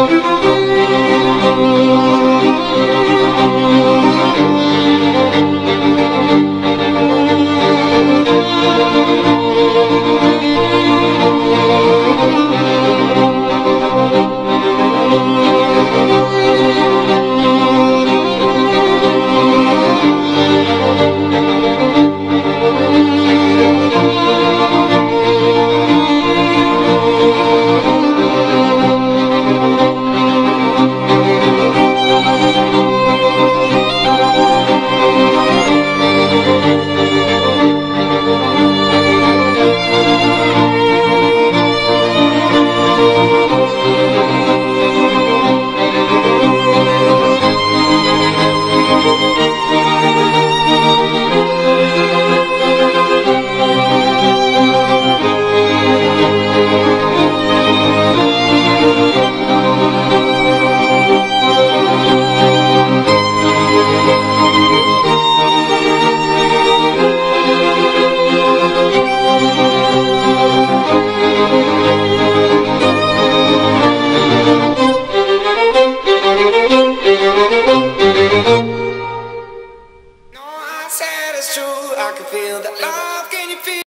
Música I can feel the love. Can you feel?